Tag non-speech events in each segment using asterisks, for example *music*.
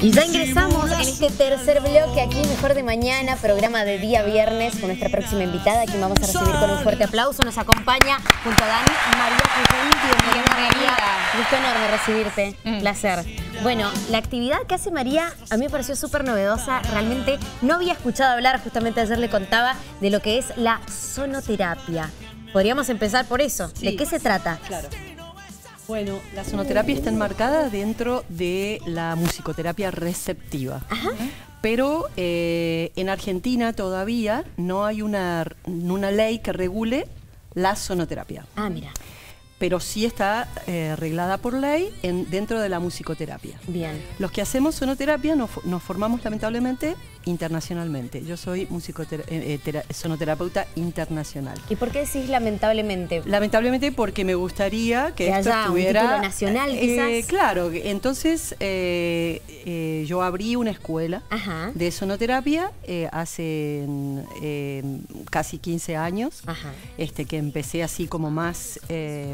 Y ya ingresamos en este tercer bloque aquí Mejor de Mañana, programa de día viernes con nuestra próxima invitada, que vamos a recibir con un fuerte aplauso. Nos acompaña junto a Dani María Bienvenida María. Gusto enorme recibirte, mm. placer. Bueno, la actividad que hace María a mí me pareció súper novedosa. Realmente no había escuchado hablar, justamente ayer le contaba, de lo que es la sonoterapia. Podríamos empezar por eso. ¿De qué se trata? Claro. Bueno, la sonoterapia está enmarcada dentro de la musicoterapia receptiva. Pero eh, en Argentina todavía no hay una, una ley que regule la sonoterapia. Ah, mira pero sí está eh, arreglada por ley en, dentro de la musicoterapia. Bien. Los que hacemos sonoterapia nos, formamos lamentablemente internacionalmente. Yo soy eh, eh, sonoterapeuta internacional. ¿Y por qué decís lamentablemente? Lamentablemente porque me gustaría que, esto haya estuviera... Un título nacional, quizás. claro, entonces yo abrí una escuela de sonoterapia hace casi 15 años, este que empecé así como más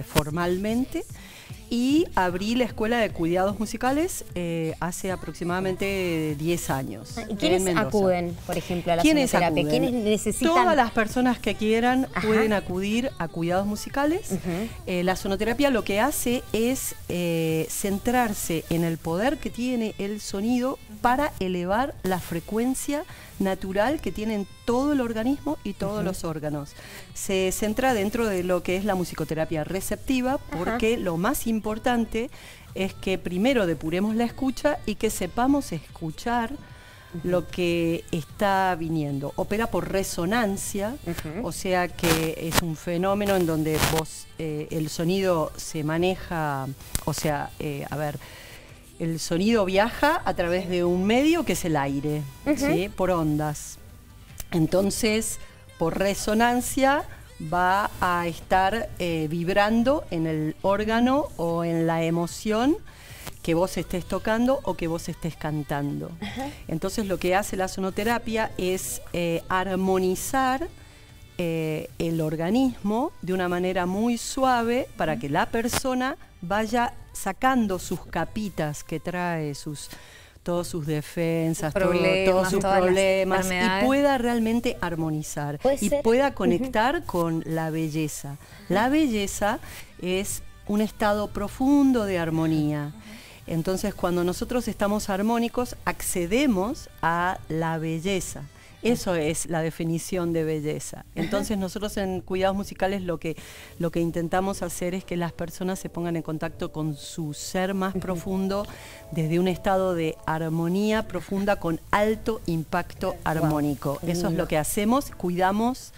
formalmente y abrí la Escuela de Cuidados Musicales eh, hace aproximadamente 10 años. ¿Y quiénes acuden, por ejemplo, a la ¿Quiénes sonoterapia? ¿Quiénes necesitan? Todas las personas que quieran pueden acudir a cuidados musicales. Eh, la sonoterapia lo que hace es eh, centrarse en el poder que tiene el sonido para elevar la frecuencia natural que tienen todo el organismo y todos los órganos. Se centra dentro de lo que es la musicoterapia receptiva porque lo más importante es que primero depuremos la escucha y que sepamos escuchar lo que está viniendo. Opera por resonancia, o sea que es un fenómeno en donde vos, eh, el sonido se maneja, o sea, eh, a ver, el sonido viaja a través de un medio que es el aire, por ondas. Entonces, por resonancia va a estar eh, vibrando en el órgano o en la emoción que vos estés tocando o que vos estés cantando. Entonces lo que hace la sonoterapia es eh, armonizar eh, el organismo de una manera muy suave para que la persona vaya sacando sus capitas que trae, sus todas sus defensas, todos sus problemas y pueda realmente armonizar y pueda conectar con la belleza. La belleza es un estado profundo de armonía. Entonces, cuando nosotros estamos armónicos, accedemos a la belleza. Eso es la definición de belleza. Entonces nosotros en cuidados musicales lo que, lo que intentamos hacer es que las personas se pongan en contacto con su ser más profundo desde un estado de armonía profunda con alto impacto armónico. Eso es lo que hacemos, cuidamos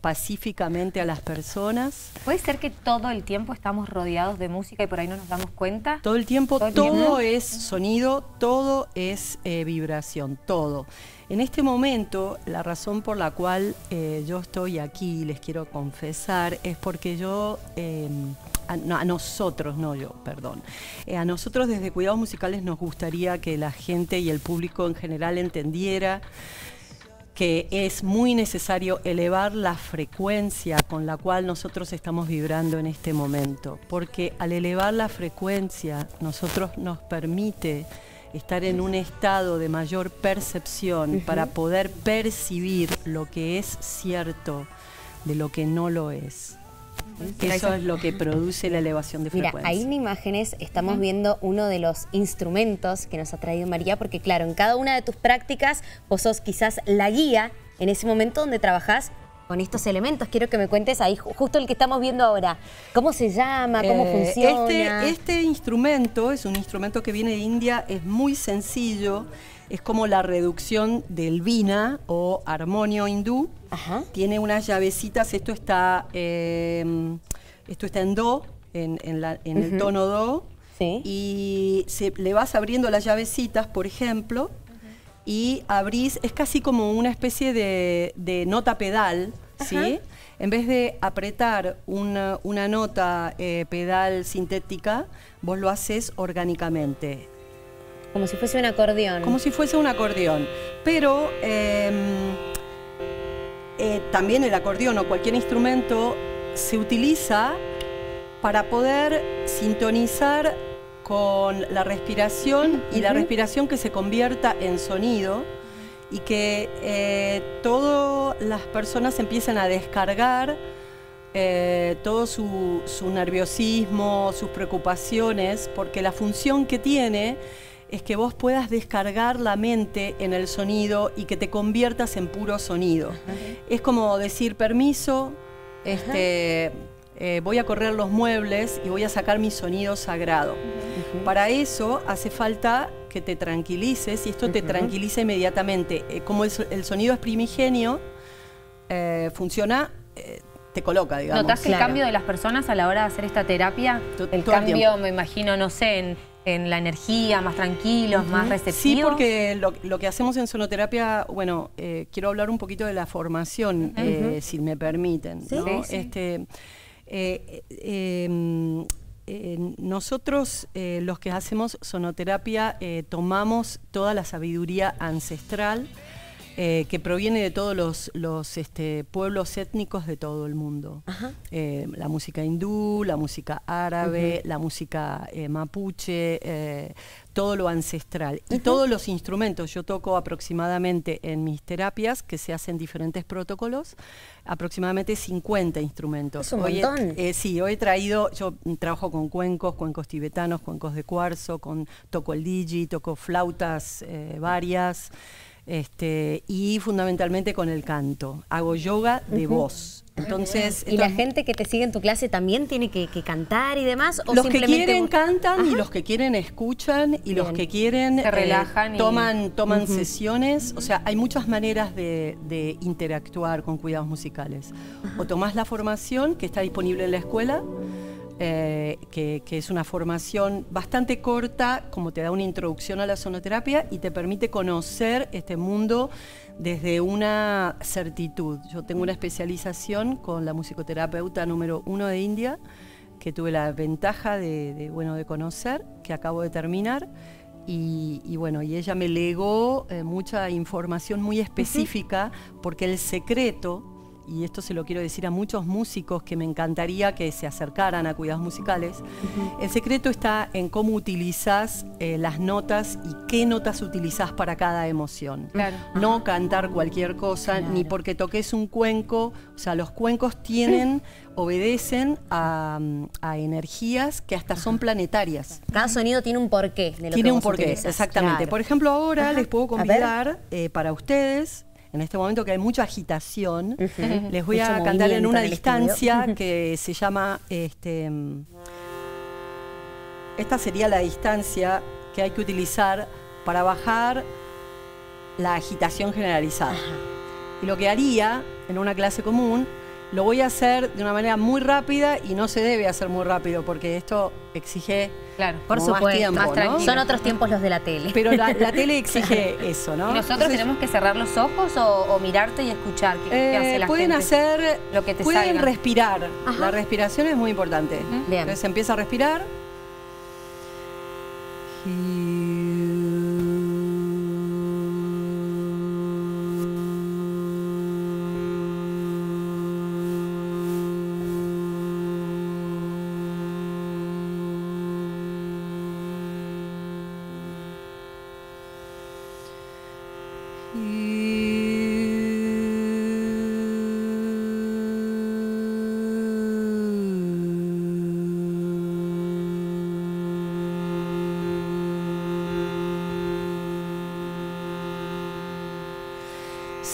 pacíficamente a las personas. ¿Puede ser que todo el tiempo estamos rodeados de música y por ahí no nos damos cuenta? Todo el tiempo, todo, es sonido, todo es eh, vibración, todo. En este momento, la razón por la cual eh, yo estoy aquí, les quiero confesar, es porque yo, em, a, nosotros, no yo, perdón, eh, a nosotros desde Cuidados Musicales nos gustaría que la gente y el público en general entendiera que es muy necesario elevar la frecuencia con la cual nosotros estamos vibrando en este momento, porque al elevar la frecuencia nosotros nos permite estar en un estado de mayor percepción para poder percibir lo que es cierto de lo que no lo es. Eso es lo que produce la elevación de frecuencia. Mira, ahí en imágenes estamos viendo uno de los instrumentos que nos ha traído María, porque claro, en cada una de tus prácticas vos sos quizás la guía en ese momento donde trabajás con estos elementos. Quiero que me cuentes ahí, justo el que estamos viendo ahora. ¿Cómo se llama? ¿Cómo eh, funciona? Este, este, instrumento es un instrumento que viene de India, es muy sencillo. Es como la reducción del vina o armonio hindú. Tiene unas llavecitas, esto está, em, esto está en do, en, el tono do. Y se, le vas abriendo las llavecitas, por ejemplo, y abrís, es casi como una especie de, nota pedal, ¿sí? En vez de apretar una, nota eh, pedal sintética, vos lo haces orgánicamente. Como si fuese un acordeón. Como si fuese un acordeón. Pero em, eh, también el acordeón o cualquier instrumento se utiliza para poder sintonizar con la respiración y la respiración que se convierta en sonido y que eh, todas las personas empiecen a descargar eh, todo su, nerviosismo, sus preocupaciones, porque la función que tiene es que vos puedas descargar la mente en el sonido y que te conviertas en puro sonido. Es como decir permiso, este, eh, voy a correr los muebles y voy a sacar mi sonido sagrado. Para eso hace falta que te tranquilices y esto te tranquiliza inmediatamente. Eh, como el, sonido es primigenio, eh, funciona, te coloca, digamos. ¿Notas el cambio de las personas a la hora de hacer esta terapia? el cambio, me imagino, no sé, en, la energía, más tranquilos, más receptivos. Sí, porque lo, que hacemos en sonoterapia, bueno, quiero hablar un poquito de la formación, si me permiten. Este, eh, em, eh, nosotros, eh, los que hacemos sonoterapia, tomamos toda la sabiduría ancestral que proviene de todos los, este, pueblos étnicos de todo el mundo. la música hindú, la música árabe, la música mapuche, todo lo ancestral. Y todos los instrumentos, yo toco aproximadamente en mis terapias, que se hacen diferentes protocolos, aproximadamente 50 instrumentos. Es un montón. Eh, sí, hoy he traído, yo trabajo con cuencos, cuencos tibetanos, cuencos de cuarzo, con, toco el digi, toco flautas eh, varias. Este, y fundamentalmente con el canto. Hago yoga de voz. Entonces, ¿Y la gente que te sigue en tu clase también tiene que, cantar y demás? ¿o los que quieren cantan y los que quieren escuchan y los que quieren se relajan eh, toman, toman sesiones. O sea, hay muchas maneras de, interactuar con cuidados musicales. O tomás la formación que está disponible en la escuela eh, que, es una formación bastante corta, como te da una introducción a la sonoterapia y te permite conocer este mundo desde una certitud. Yo tengo una especialización con la musicoterapeuta número uno de India, que tuve la ventaja de, bueno, de conocer, que acabo de terminar. Y, bueno, y ella me legó eh, mucha información muy específica, porque el secreto y esto se lo quiero decir a muchos músicos que me encantaría que se acercaran a cuidados musicales, el secreto está en cómo utilizas eh, las notas y qué notas utilizas para cada emoción. No cantar cualquier cosa, ni porque toques un cuenco, o sea, los cuencos tienen, *clears throat* obedecen a, energías que hasta son planetarias. Cada sonido tiene un porqué. tiene un porqué, exactamente. Por ejemplo, ahora les puedo convidar eh, para ustedes en este momento que hay mucha agitación, les voy a cantar en una distancia que se llama, este, esta sería la distancia que hay que utilizar para bajar la agitación generalizada. Y lo que haría en una clase común lo voy a hacer de una manera muy rápida y no se debe hacer muy rápido porque esto exige claro, por supuesto, más, tiempo, Son otros tiempos los de la tele. Pero la, tele *laughs* exige eso, ¿no? ¿Y nosotros tenemos que cerrar los ojos o, mirarte y escuchar? ¿Qué, hace la pueden hacer, lo que te pueden respirar. La respiración es muy importante. Entonces empieza a respirar.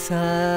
sun.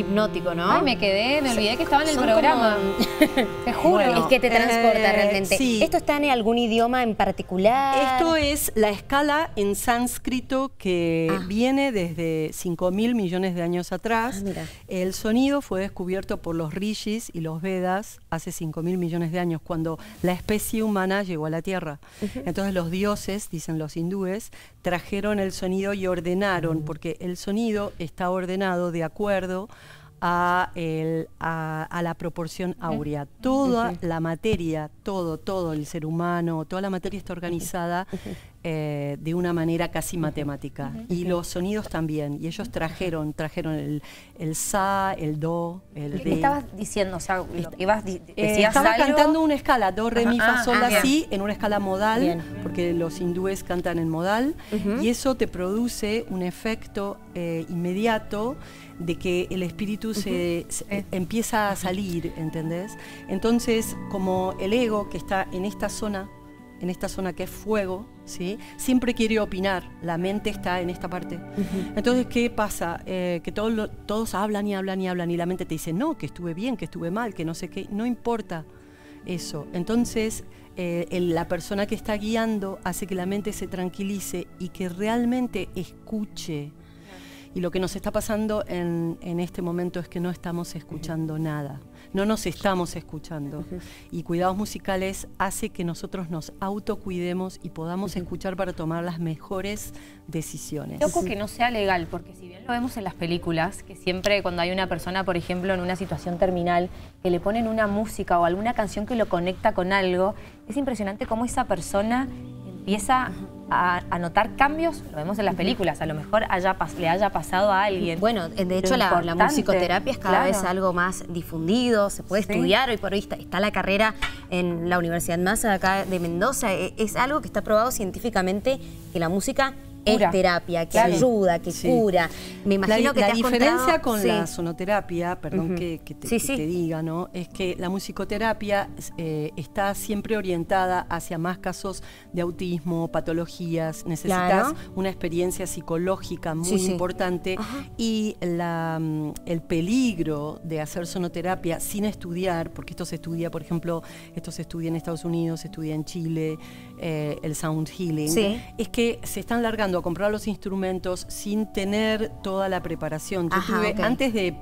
Hipnótico, ¿no? Ay, me quedé, me olvidé que estaba en el programa. *laughs* Te juro. es que te transporta eh, realmente. sí. ¿Esto está en algún idioma en particular? Esto es la escala en sánscrito que Ah. viene desde 5 mil millones de años atrás. Ah. El sonido fue descubierto por los rishis y los vedas hace 5 mil millones de años, cuando la especie humana llegó a la Tierra. Entonces los dioses, dicen los hindúes, trajeron el sonido y ordenaron, porque el sonido está ordenado de acuerdo a, el- a- a la proporción áurea. Toda la materia, todo, todo, el ser humano, toda la materia está organizada eh, de una manera casi matemática. Y los sonidos también. Y ellos trajeron, trajeron el, el sa, el do, el ¿Qué re. estabas diciendo? O sea, ibas, Eh, decías estaba algo. cantando una escala, do, re, mi, fa, ah, sol, ah, la, si, en una escala modal, Bien. porque los hindúes cantan en modal, y eso te produce un efecto eh, inmediato de que el espíritu se, se- Eh. empieza a salir, ¿entendés? Entonces, como el ego que está en esta zona, en esta zona que es fuego, ¿sí? siempre quiere opinar, la mente está en esta parte. Entonces, ¿qué pasa? Eh, que todos, lo- todos hablan y hablan y hablan y la mente te dice, no, que estuve bien, que estuve mal, que no sé qué, no importa eso. Entonces, eh, el- la persona que está guiando hace que la mente se tranquilice y que realmente escuche. Y lo que nos está pasando en, en este momento es que no estamos escuchando nada, no nos estamos escuchando. Y cuidados musicales hace que nosotros nos autocuidemos y podamos escuchar para tomar las mejores decisiones. Loco que no sea legal, porque si bien lo vemos en las películas, que siempre cuando hay una persona, por ejemplo, en una situación terminal, que le ponen una música o alguna canción que lo conecta con algo, es impresionante cómo esa persona empieza a, a notar cambios, lo vemos en las películas, a lo mejor haya pas- le haya pasado a alguien. Bueno, de hecho la, la musicoterapia es cada claro. vez algo más difundido, se puede Sí. estudiar, hoy por hoy está, está la carrera en la Universidad Massa de acá de Mendoza, e- es, algo que está probado científicamente que la música Cura. es terapia, que Claro. ayuda, que Sí. cura. Me imagino la, que la te has diferencia contado- con Sí. la sonoterapia, perdón que, que te, Sí, que sí. te diga, ¿no? Es que la musicoterapia eh, está siempre orientada hacia más casos de autismo, patologías. Necesitas Claro. una experiencia psicológica muy importante Ajá. y la, mm, el peligro de hacer sonoterapia sin estudiar, porque esto se estudia, por ejemplo, esto se estudia en Estados Unidos, se estudia en Chile, eh, el sound healing, es que se están largando a comprar los instrumentos sin tener toda la preparación. Yo Ajá, tuve, antes de,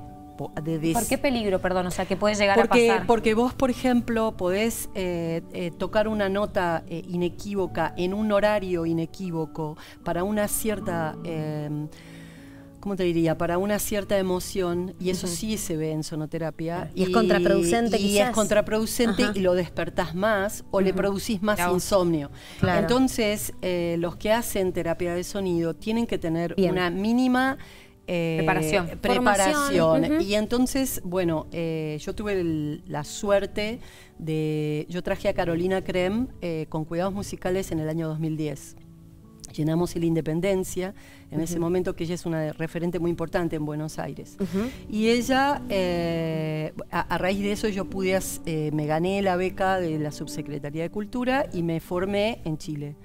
de ¿Por qué peligro, perdón? O sea, que puede llegar porque, a pasar. porque vos, por ejemplo, podés eh, eh, tocar una nota eh, inequívoca en un horario inequívoco para una cierta, eh, ¿cómo te diría? Para una cierta emoción, y eso sí se ve en sonoterapia. Y es contraproducente, Y quizás. es contraproducente Ajá. y lo despertás más o le producís más insomnio. Claro. Entonces, eh, los que hacen terapia de sonido tienen que tener Bien. una mínima eh, Preparación. preparación. Y entonces, bueno, eh, yo tuve el- la suerte de. Yo traje a Carolina Krem eh, con cuidados musicales en el año 2010. Llenamos el Independencia, en ese momento que ella es una referente muy importante en Buenos Aires. Y ella, eh, a, a raíz de eso yo pude, as- eh, me gané la beca de la Subsecretaría de Cultura y me formé en Chile.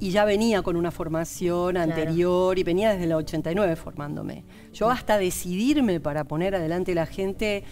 Y ya venía con una formación anterior y venía desde el 89 formándome. Yo hasta decidirme para poner adelante la gente,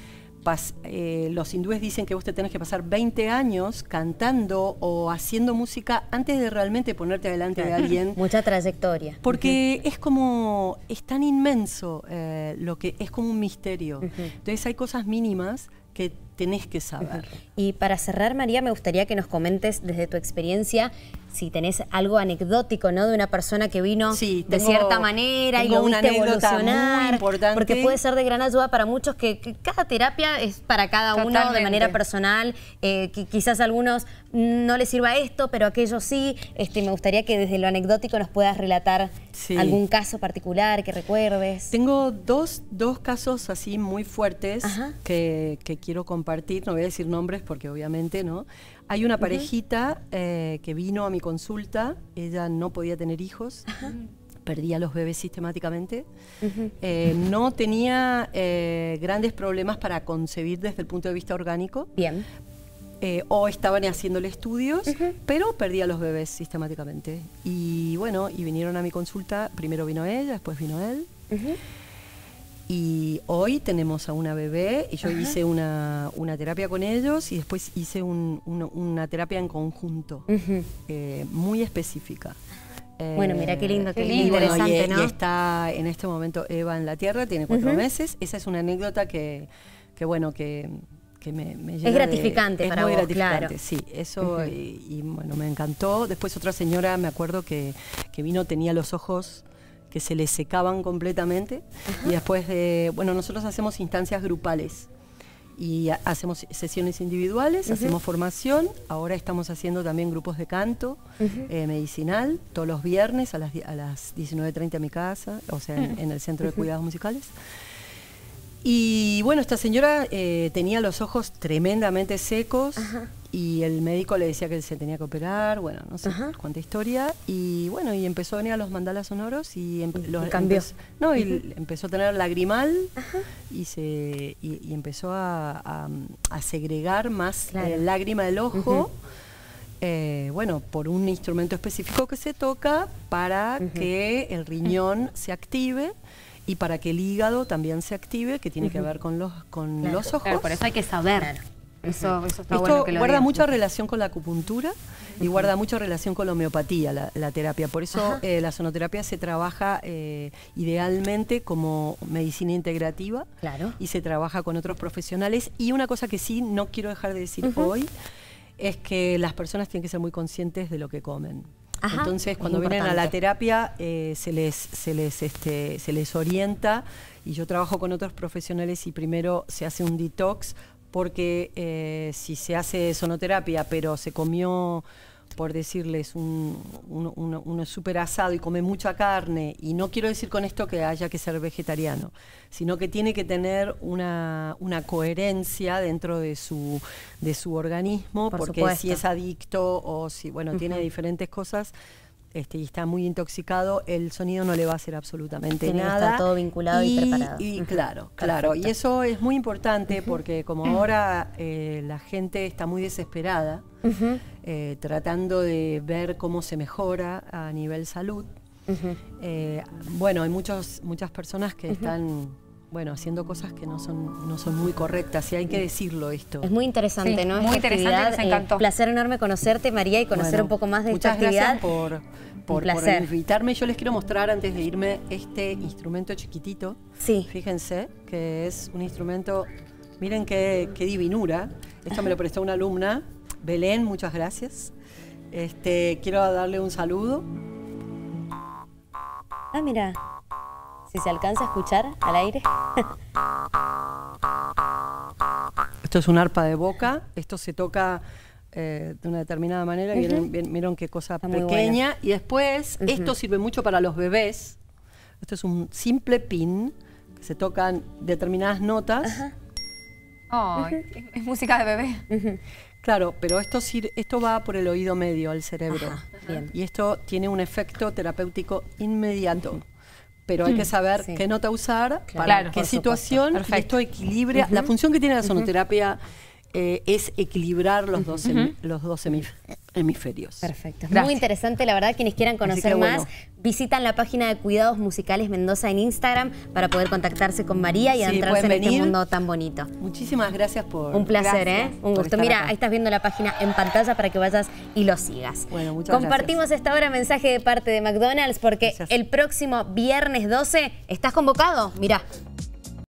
pas- eh, los hindúes dicen que vos te tenés que pasar 20 años cantando o haciendo música antes de realmente ponerte adelante de alguien. *laughs* Mucha trayectoria. Porque es como, es tan inmenso eh, lo que es como un misterio. Entonces hay cosas mínimas que tenés que saber. Y para cerrar, María, me gustaría que nos comentes desde tu experiencia si tenés algo anecdótico, ¿no? De una persona que vino Sí, de cierta manera y lo viste anécdota muy evolucionar. importante. Porque puede ser de gran ayuda para muchos que, que cada terapia es para cada uno de manera personal. eh, que quizás a algunos no les sirva esto, pero aquello sí. Este, me gustaría que desde lo anecdótico nos puedas relatar Sí. algún caso particular que recuerdes. Tengo dos, dos casos así muy fuertes que, que quiero compartir. No voy a decir nombres porque obviamente no. Hay una parejita eh, que vino a mi consulta. Ella no podía tener hijos. Perdía los bebés sistemáticamente. Eh, no tenía eh, grandes problemas para concebir desde el punto de vista orgánico. Bien. O estaban haciéndole estudios, pero perdía los bebés sistemáticamente. Y bueno, y vinieron a mi consulta, primero vino ella, después vino él. Y hoy tenemos a una bebé y yo hice una, terapia con ellos y después hice una terapia en conjunto, eh, muy específica. Bueno, mira qué lindo, qué lindo, interesante, ¿no? Y está en este momento Eva en la Tierra, tiene cuatro meses. Esa es una anécdota que, que bueno, que, que me, me Es gratificante para es muy gratificante, claro. sí. Eso, y, bueno, me encantó. Después otra señora, me acuerdo que, que vino, tenía los ojos que se le secaban completamente. Y después de, bueno, nosotros hacemos instancias grupales. Y hacemos sesiones individuales, hacemos formación, ahora estamos haciendo también grupos de canto eh, medicinal, todos los viernes a las, a las 19.30 a mi casa, o sea, en, el Centro de Cuidados Musicales. Y bueno, esta señora eh, tenía los ojos tremendamente secos y el médico le decía que se tenía que operar, bueno, no sé cuánta historia. Y bueno, y empezó a venir a los mandalas sonoros y, los cambió. no, y empezó a tener lagrimal y, se, y, empezó a, segregar más eh, lágrima del ojo. Eh, bueno, por un instrumento específico que se toca para que el riñón se active y para que el hígado también se active, que tiene que ver con los, con los ojos. por eso hay que saber. Eso, eso está Esto guarda mucha relación con la acupuntura y guarda mucha relación con la homeopatía, la, terapia. Por eso eh, la sonoterapia se trabaja eh, idealmente como medicina integrativa claro. y se trabaja con otros profesionales. Y una cosa que sí no quiero dejar de decir hoy es que las personas tienen que ser muy conscientes de lo que comen. Entonces, cuando vienen a la terapia, eh, se, les, se, les, este, se les orienta y yo trabajo con otros profesionales y primero se hace un detox porque eh, si se hace sonoterapia pero se comió por decirles, un, un, súper asado y come mucha carne, y no quiero decir con esto que haya que ser vegetariano, sino que tiene que tener una, coherencia dentro de su, de su organismo, porque si es adicto o si, bueno, tiene diferentes cosas, este, y está muy intoxicado, el sonido no le va a hacer absolutamente nada. Está todo vinculado y, preparado. Y claro, claro. Y eso es muy importante porque como ahora eh, la gente está muy desesperada, eh, tratando de ver cómo se mejora a nivel salud, eh, bueno, hay muchos, muchas personas que están bueno, haciendo cosas que no son, no son muy correctas y hay que decirlo esto. Es muy interesante, ¿no? Muy interesante, nos encantó. placer enorme conocerte, María, y conocer un poco más de esta actividad. Muchas gracias por, por, invitarme. Yo les quiero mostrar antes de irme este instrumento chiquitito. Sí. Fíjense que es un instrumento, miren qué, qué divinura. Esto me lo prestó una alumna, Belén, muchas gracias. Este, quiero darle un saludo. Ah, mira si se alcanza a escuchar al aire. Esto es un arpa de boca, esto se toca eh, de una determinada manera, vieron, qué cosa pequeña. Y después, esto sirve mucho para los bebés. Esto es un simple pin, que se tocan determinadas notas. es música de bebé. Claro, pero esto, esto va por el oído medio al cerebro. Y esto tiene un efecto terapéutico inmediato pero hay que mm, saber qué nota usar, para qué situación, esto equilibra. La función que tiene la sonoterapia eh, es equilibrar los dos, los dos hemisferios. Perfecto. Muy interesante, la verdad, quienes quieran conocer más, visitan la página de Cuidados Musicales Mendoza en Instagram para poder contactarse con María y adentrarse en este mundo tan bonito. Muchísimas gracias por... Un placer, ¿eh? Un gusto. Mira, ahí estás viendo la página en pantalla para que vayas y lo sigas. Bueno, muchas Compartimos esta hora mensaje de parte de McDonald's porque el próximo viernes 12 estás convocado. Mirá.